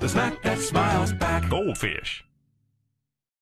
The snack that smiles back. Goldfish.